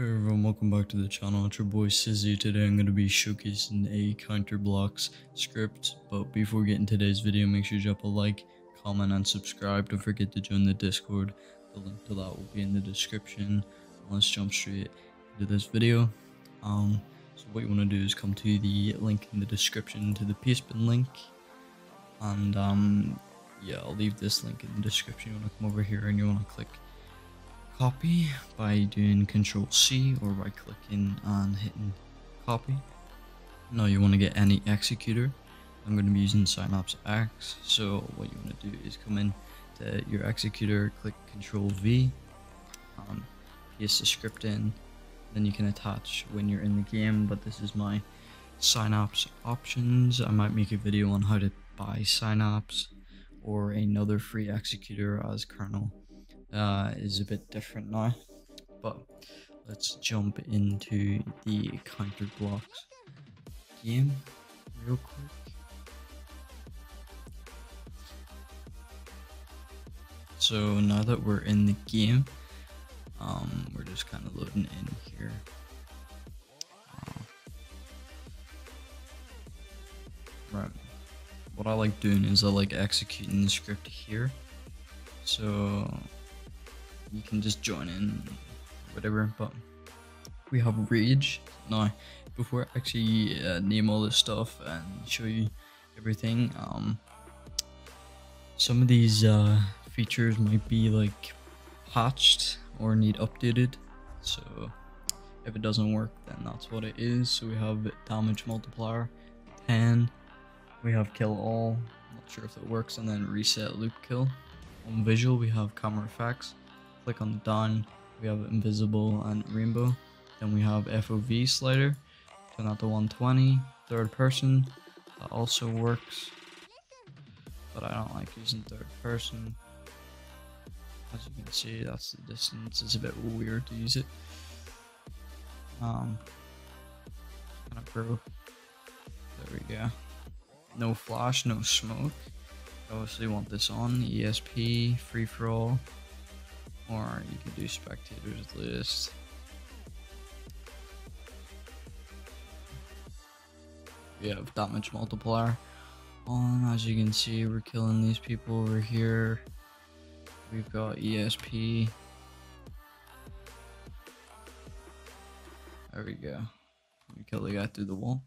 Hey everyone, welcome back to the channel. It's your boy Cizzy. Today I'm going to be showcasing a Counter Blox script. But before getting today's video, make sure you drop a like, comment, and subscribe. Don't forget to join the Discord. The link to that will be in the description. Let's jump straight into this video. Um, so what you want to do is come to the link in the description to the Pastebin link. And um, yeah, I'll leave this link in the description. You want to come over here and you want to click copy by doing control C or by clicking and hitting copy. Now you want to get any executor. I'm going to be using Synapse X. So what you want to do is come in to your executor, click control V, um, paste the script in, then you can attach when you're in the game, but this is my Synapse options. I might make a video on how to buy Synapse or another free executor as Krnl uh, is a bit different now. But let's jump into the Counter Blox game real quick. So now that we're in the game, um, we're just kind of loading in here. Uh, right. What I like doing is I like executing the script here. So you can just join in, whatever. But we have Rage now. Before I actually uh, name all this stuff and show you everything, um, some of these uh, features might be like patched or need updated. So if it doesn't work, then that's what it is. So we have damage multiplier 10. We have kill all. Not sure if it works, and then reset loop kill. On visual, we have camera effects click on done. We have invisible and rainbow. Then we have FOV slider. Turn that to 120 third person. That also works. But I don't like using third person. As you can see that's the distance. It's a bit weird to use it. Um kind of pro there we go. No flash no smoke. Obviously want this on. ESP free for all or you can do spectators list. We have damage multiplier on. As you can see, we're killing these people over here. We've got ESP. There we go. We kill the guy through the wall.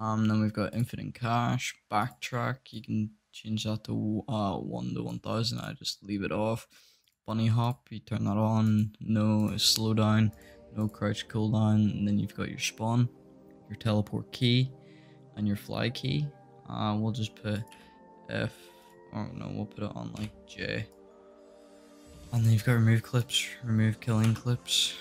Um, then we've got infinite cash, backtrack. You can change that to uh, 1 to 1000. I just leave it off bunny hop, you turn that on, no slowdown, no crouch cooldown, and then you've got your spawn, your teleport key, and your fly key. Uh, we'll just put F, or no, we'll put it on like J. And then you've got remove clips, remove killing clips,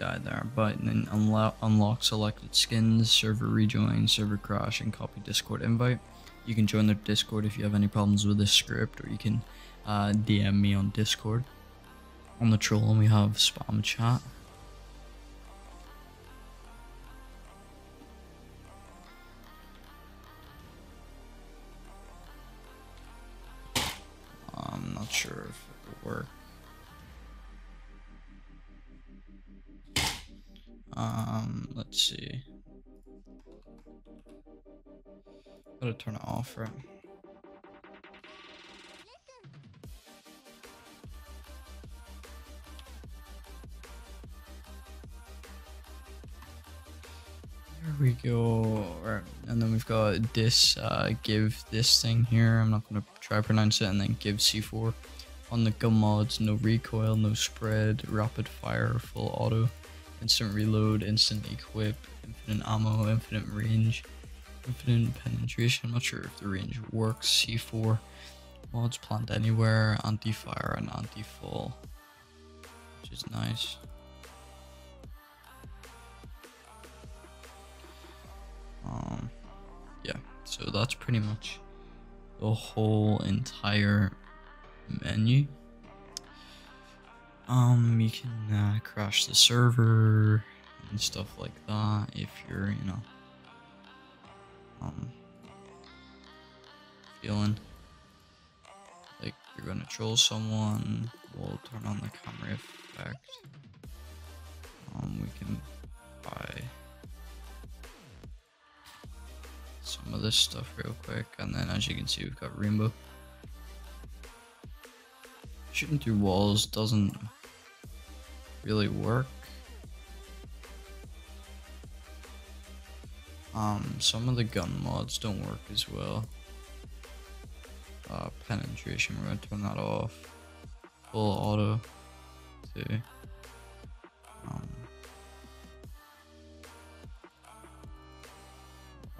died there, but then unlock, unlock selected skins, server rejoin, server crash, and copy Discord invite. You can join the Discord if you have any problems with this script, or you can uh, DM me on Discord. On the troll, we have spam chat. Um, let's see. Gotta turn it off, right? There we go. Right. And then we've got this, uh, give this thing here. I'm not gonna try pronounce it. And then give C4 on the gun mods. No recoil, no spread, rapid fire, full auto instant reload, instant equip, infinite ammo, infinite range, infinite penetration. I'm not sure if the range works. C4 mods plant anywhere, anti-fire and anti-fall, which is nice. Um, yeah, so that's pretty much the whole entire menu. Um, you can uh, crash the server and stuff like that if you're, you know, um, feeling. Like you're gonna troll someone, we'll turn on the camera effect. Um, we can buy some of this stuff real quick, and then as you can see, we've got rainbow. Shooting through walls doesn't really work. Um, some of the gun mods don't work as well. Uh, penetration, we're gonna turn that off. Full auto, too. Um,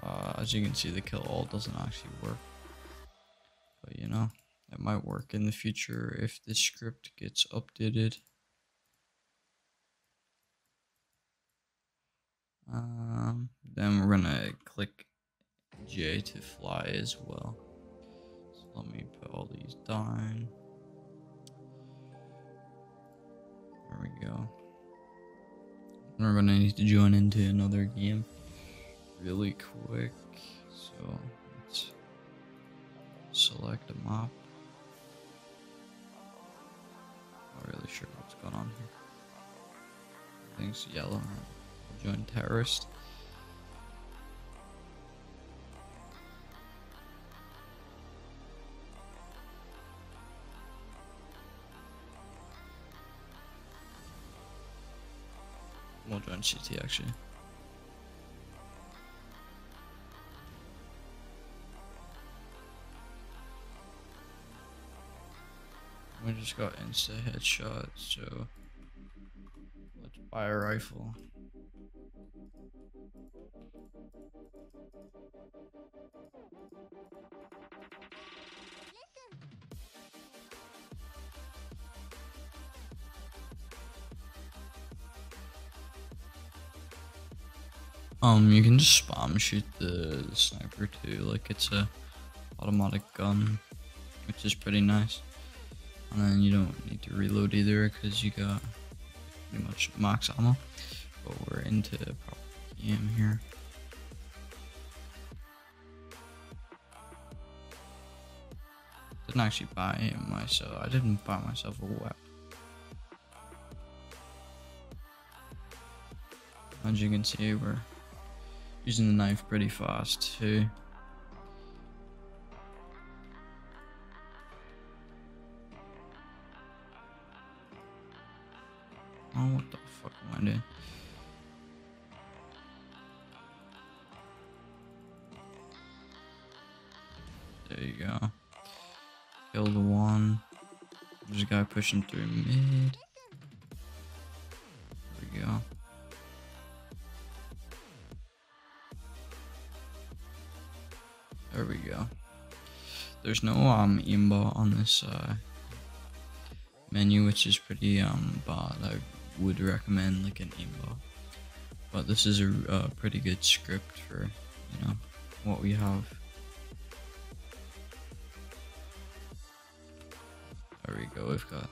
uh, as you can see, the kill all doesn't actually work. But you know, it might work in the future if this script gets updated. Um, then we're gonna click J to fly as well. So let me put all these down. There we go. We're gonna need to join into another game really quick. So let's select a map. Not really sure what's going on here. Things yellow. Join terrorist. We'll join CT actually. We just got insta headshot, so let's buy a rifle. Um, you can just spam shoot the, sniper too, like it's a automatic gun, which is pretty nice. And then you don't need to reload either because you got pretty much max ammo. But we're into proper game here. Didn't actually buy myself. I didn't buy myself a weapon. As you can see, we're using the knife pretty fast too. Oh, what the fuck am I doing? There you go. Kill the one. There's a guy pushing through mid. There we go. We go. There's no um aimbot on this uh, menu, which is pretty um bad. I would recommend like an aimbot, but this is a, a pretty good script for you know what we have. There we go. We've got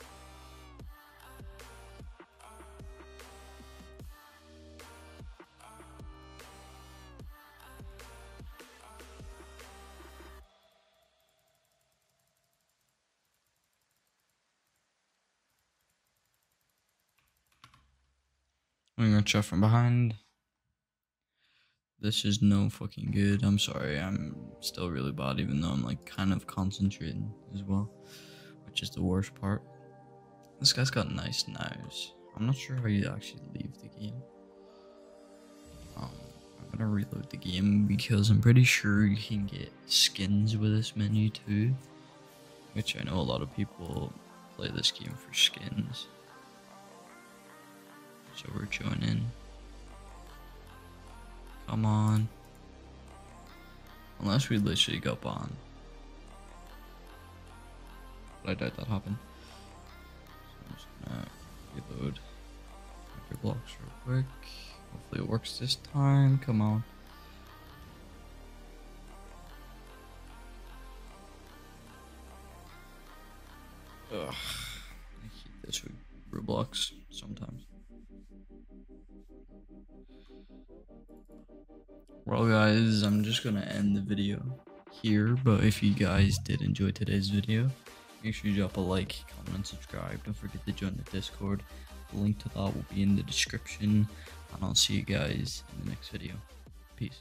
I'm gonna shot from behind. This is no fucking good. I'm sorry. I'm still really bad, even though I'm like kind of concentrating as well, which is the worst part. This guy's got nice knives. I'm not sure how you actually leave the game. Um, I'm gonna reload the game because I'm pretty sure you can get skins with this menu too, which I know a lot of people play this game for skins. So we're joining. Come on. Unless we literally go on. But I doubt that happened. So I'm just gonna reload Roblox real quick. Hopefully it works this time. Come on. Well guys, I'm just gonna end the video here. But if you guys did enjoy today's video, make sure you drop a like, comment, subscribe. Don't forget to join the Discord. The link to that will be in the description. And I'll see you guys in the next video. Peace.